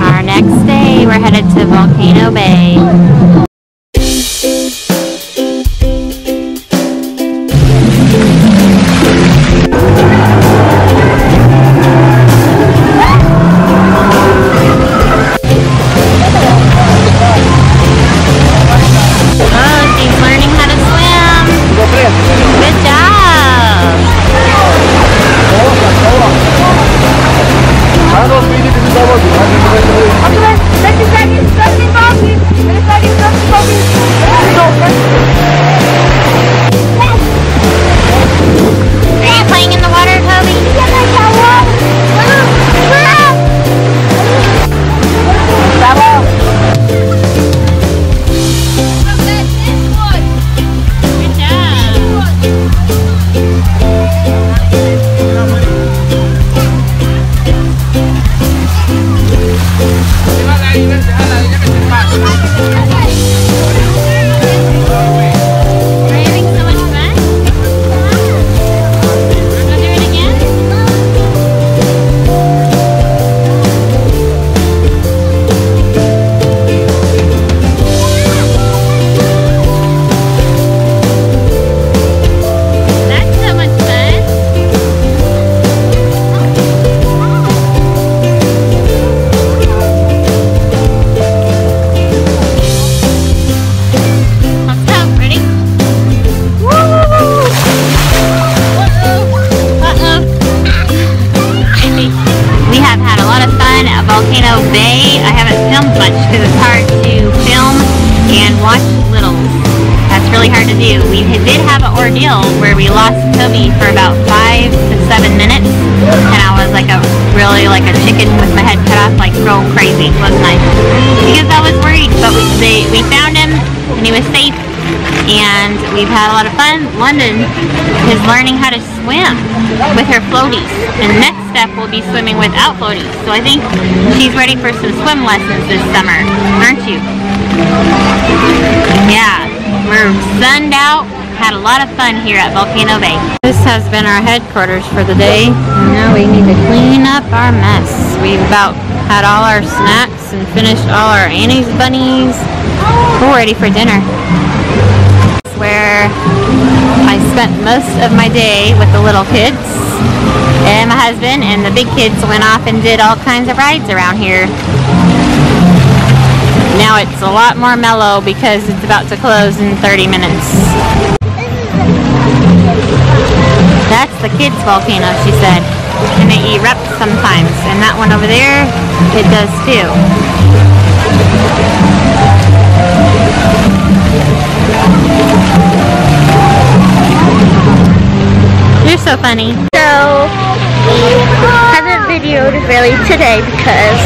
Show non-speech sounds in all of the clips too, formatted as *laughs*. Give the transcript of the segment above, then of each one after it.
Our next day, we're headed to Volcano Bay. Volcano Bay. I haven't filmed much because it's hard to film and watch littles. That's really hard to do. We did have an ordeal where we lost Toby for about five to seven minutes, and I was like a really like a chicken with my head cut off, like real crazy. It was nice because I was worried, but we they, we found him and he was safe and we've had a lot of fun. London is learning how to swim with her floaties, and next step will be swimming without floaties. So I think she's ready for some swim lessons this summer, aren't you? Yeah, we're sunned out. Had a lot of fun here at Volcano Bay. This has been our headquarters for the day. Now we need to clean up our mess. We've about had all our snacks and finished all our Annie's bunnies. We're ready for dinner where I spent most of my day with the little kids and my husband and the big kids went off and did all kinds of rides around here. Now it's a lot more mellow because it's about to close in 30 minutes. That's the kids' volcano, she said. And they erupt sometimes. And that one over there, it does too. You're so funny. So we haven't videoed really today because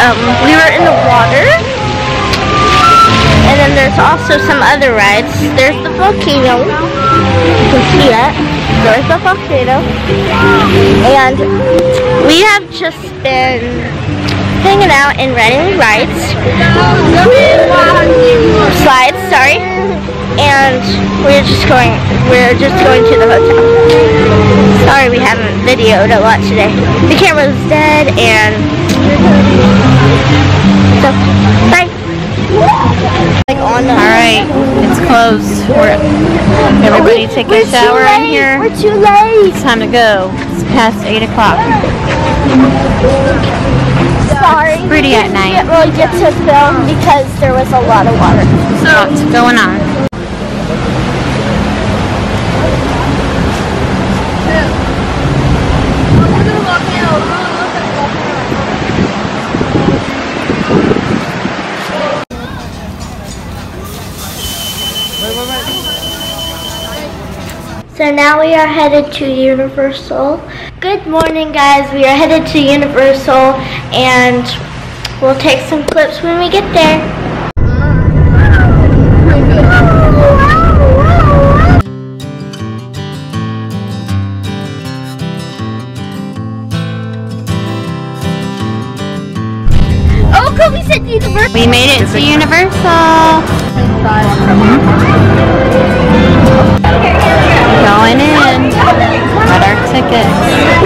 um, we were in the water. And then there's also some other rides. There's the volcano. You can see that. There's the volcano. And we have just been hanging out and riding rides. Slides, sorry. And we're just going we're just going to the hotel. Sorry we haven't videoed a lot today. The camera's dead and so bye. Like on the Alright, it's closed. We're, everybody oh, We- take a shower in here. We're too late. It's time to go. It's past 8 o'clock. Sorry. It's pretty at night. We didn't really get to film because there was a lot of water. Lots going on. So now we are headed to Universal. Good morning guys, we are headed to Universal and we'll take some clips when we get there. Got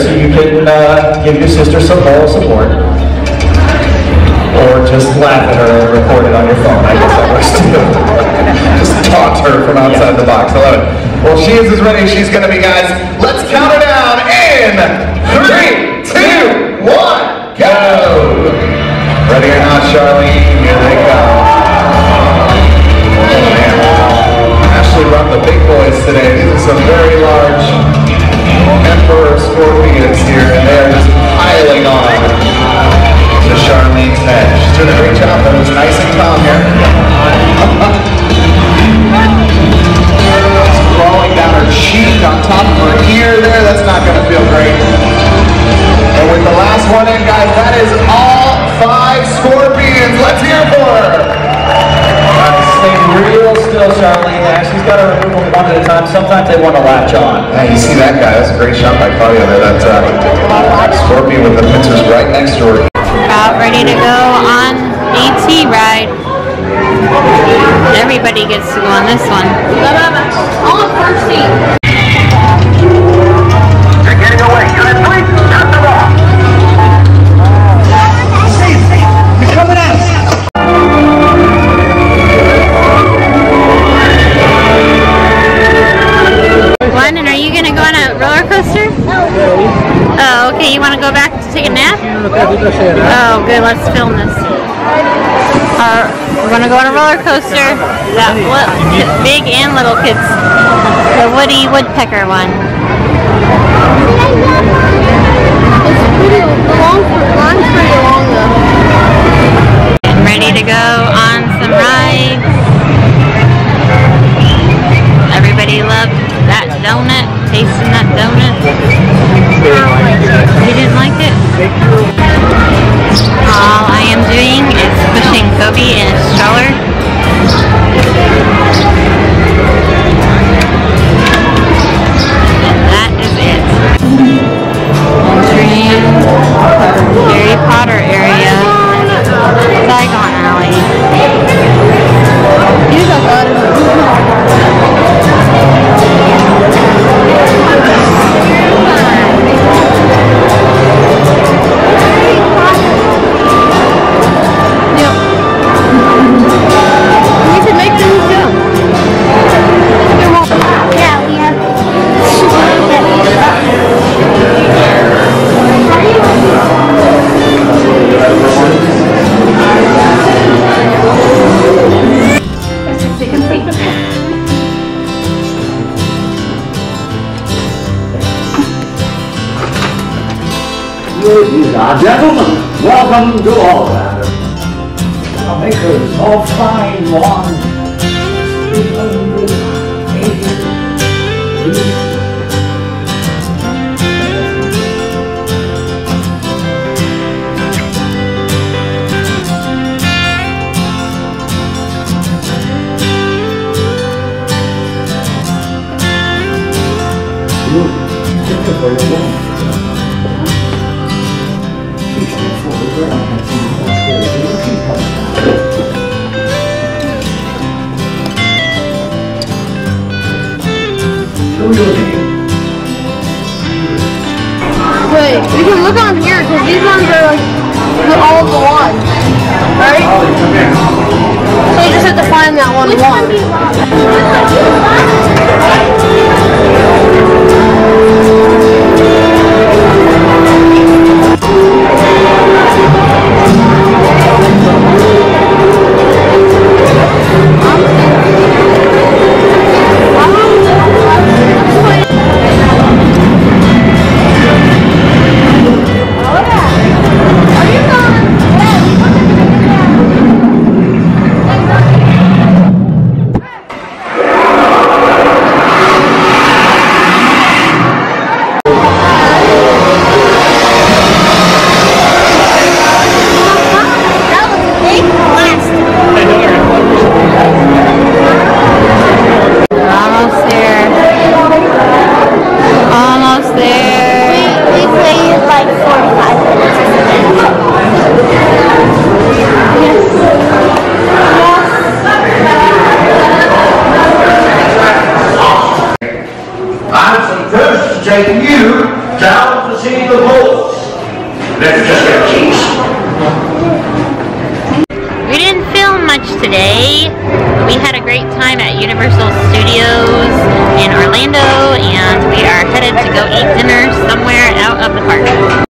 so you can uh, give your sister some moral support. Or just laugh at her and record it on your phone. I guess that works too. *laughs* Just taunt her from outside the box. I love it. Well, she is as ready as she's going to be, guys. Let's count her down in three, two, one, go! Ready or not, Charlene? Real still, Charlene. Ashley's got to remove them one at a time. Sometimes they want to latch on. Yeah, you see that guy? That's a great shot by Claudia there. That uh, scorpion with the pincers right next to her. About ready to go on AT ride. Everybody gets to go on this one. On first seat. London, are you gonna go on a roller coaster? No. Oh, okay. You want to go back to take a nap? Oh, good. Let's film this. Uh, we're gonna go on a roller coaster. That big and little kids. The Woody Woodpecker one. All I am doing is pushing Kobe in welcome to Ollivander. The makers of fine wine. 380 have to find that one one. to take you down to see the bulls. Let's just get keys. We didn't film much today. We had a great time at Universal Studios in Orlando and we are headed to go eat dinner somewhere out of the park.